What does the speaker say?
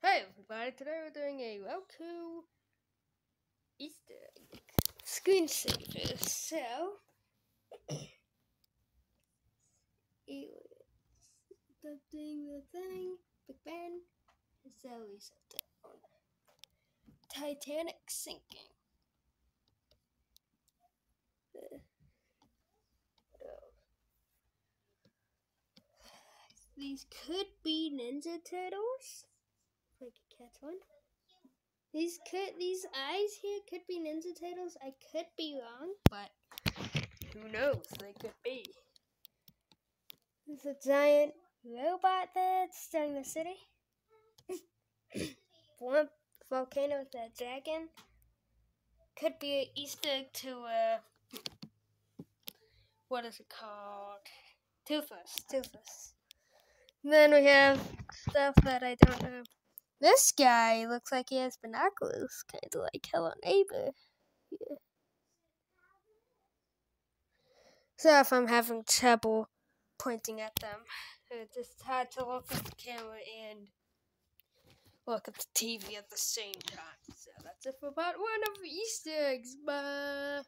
Hey everybody, today we're doing a Roku Easter egg screensaver. So, it was doing the thing, Big Ben, that on Titanic sinking. These could be Ninja Turtles. Could catch one. These could these eyes here could be Ninja Turtles. I could be wrong, but who knows? They could be. There's a giant robot there stirring the city. One volcano with a dragon. Could be an Easter egg to uh what is it called? Toothless. Toothless. Then we have stuff that I don't know. This guy looks like he has binoculars, kind of like Hello Neighbor. Yeah. So if I'm having trouble pointing at them, it's just hard to look at the camera and look at the TV at the same time. So that's it for part one of Easter eggs. Bye.